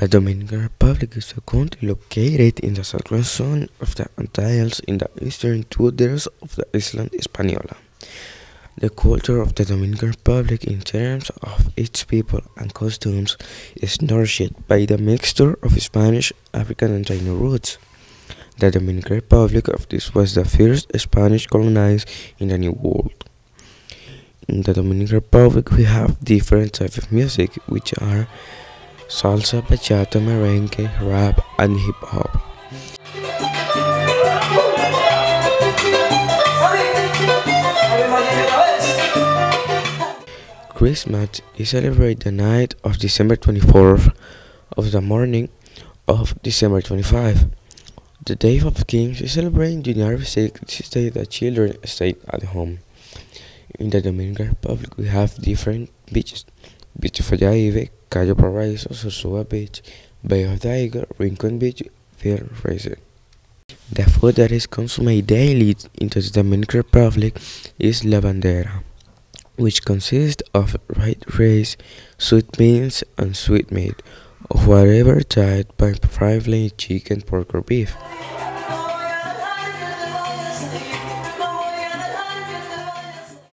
The Dominican Republic is a country located in the southern zone of the Antilles in the eastern waters of the island Hispaniola. The culture of the Dominican Republic in terms of its people and customs is nourished by the mixture of Spanish, African and Chinese roots. The Dominican Republic of this was the first Spanish colonized in the New World. In the Dominican Republic we have different types of music which are salsa, bachata, merengue, rap and hip hop. Christmas is celebrated the night of December 24th of the morning of December 25. The Day of the Kings is celebrated in the United States that children stay at home. In the Dominican Republic we have different beaches. Beach of Ayaibe, Cayo Paraíso, Sosua Beach, Bay of Eagle, Rincon Beach, Field Racing. The food that is consumed daily in the Dominican Republic is la bandera which consists of white rice, sweet beans, and sweet meat, of whatever type, by preferably chicken, pork, or beef.